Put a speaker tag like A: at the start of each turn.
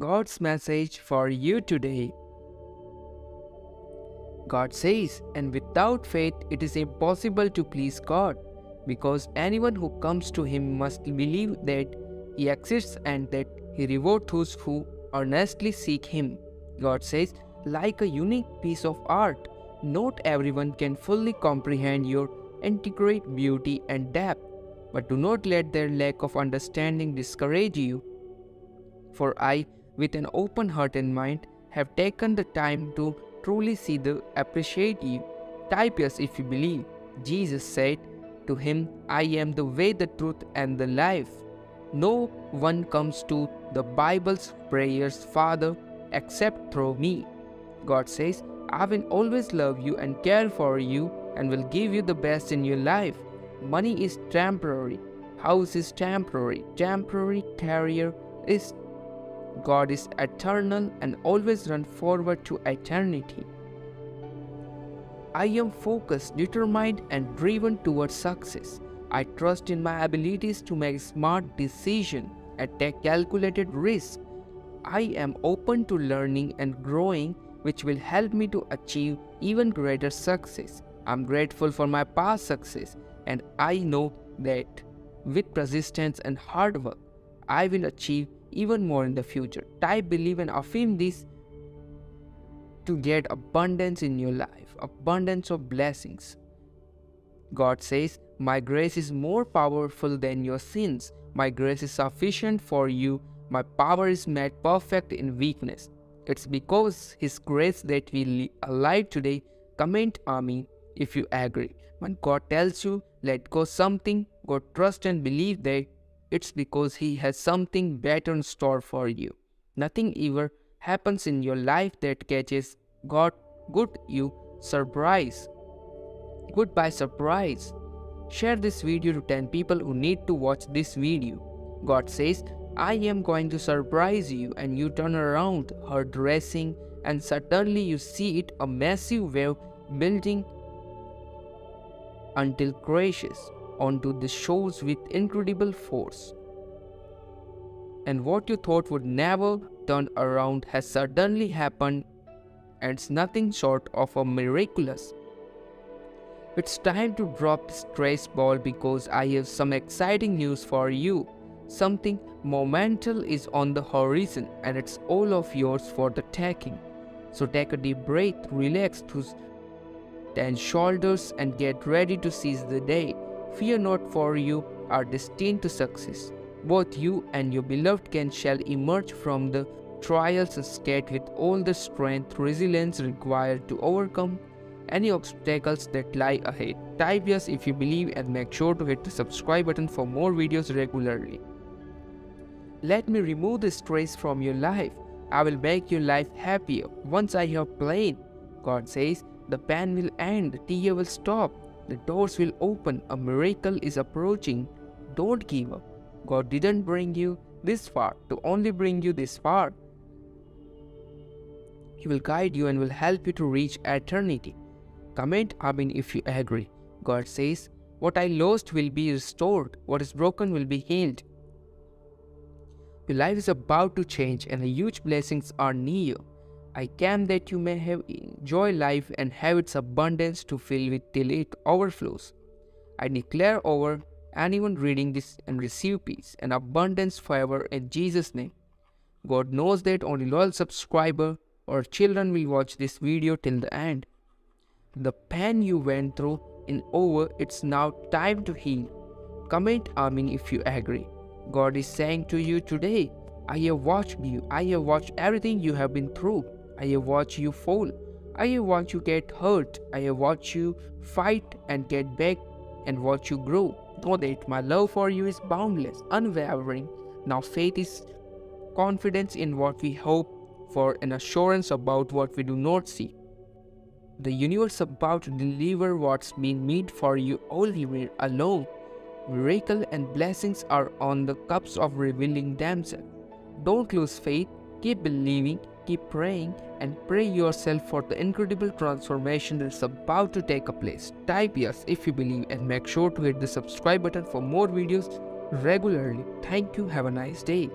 A: God's message for you today. God says, and without faith it is impossible to please God, because anyone who comes to Him must believe that He exists and that He rewards those who earnestly seek Him. God says, like a unique piece of art, not everyone can fully comprehend your integrate beauty and depth, but do not let their lack of understanding discourage you. For I, with an open heart and mind, have taken the time to truly see the appreciate you. Type yes if you believe. Jesus said to him, I am the way, the truth, and the life. No one comes to the Bible's prayers, Father, except through me. God says, I will always love you and care for you and will give you the best in your life. Money is temporary. House is temporary. Temporary career is God is eternal and always run forward to eternity. I am focused, determined, and driven towards success. I trust in my abilities to make smart decisions and take calculated risks. I am open to learning and growing, which will help me to achieve even greater success. I'm grateful for my past success, and I know that with persistence and hard work, I will achieve even more in the future. Type, believe, and affirm this to get abundance in your life, abundance of blessings. God says, My grace is more powerful than your sins. My grace is sufficient for you. My power is made perfect in weakness. It's because His grace that we live alive today. Comment Amen if you agree. When God tells you, let go something, go trust and believe that it's because He has something better in store for you. Nothing ever happens in your life that catches God good you surprise. Goodbye surprise. Share this video to 10 people who need to watch this video. God says, I am going to surprise you and you turn around, her dressing and suddenly you see it a massive wave building until crashes onto the shores with incredible force. And what you thought would never turn around has suddenly happened and it's nothing short of a miraculous. It's time to drop the stress ball because I have some exciting news for you. Something monumental is on the horizon and it's all of yours for the taking. So take a deep breath, relax to tense shoulders and get ready to seize the day. Fear not for you are destined to success. Both you and your beloved can shall emerge from the trials unscathed with all the strength, resilience required to overcome any obstacles that lie ahead. Type yes if you believe and make sure to hit the subscribe button for more videos regularly. Let me remove the stress from your life. I will make your life happier once I have played. God says, the pain will end, the tear will stop, the doors will open, a miracle is approaching. Don't give up. God didn't bring you this far to only bring you this far. He will guide you and will help you to reach eternity. Comment Amen if you agree. God says, What I lost will be restored, what is broken will be healed. Your life is about to change and huge blessings are near. I came that you may have enjoy life and have its abundance to fill with till it overflows. I declare over anyone reading this and receive peace and abundance forever in Jesus' name. God knows that only loyal subscriber or children will watch this video till the end. The pain you went through in over, it's now time to heal. Comment Amen if you agree. God is saying to you today, I have watched you, I have watched everything you have been through. I have watched you fall. I have watched you get hurt. I have watched you fight and get back and watch you grow. Know that my love for you is boundless, unwavering. Now faith is confidence in what we hope for an assurance about what we do not see. The universe about to deliver what's been made for you all here alone. Miracle and blessings are on the cups of revealing themselves. Don't lose faith, keep believing, keep praying and pray yourself for the incredible transformation that's about to take a place. Type yes if you believe and make sure to hit the subscribe button for more videos regularly. Thank you. Have a nice day.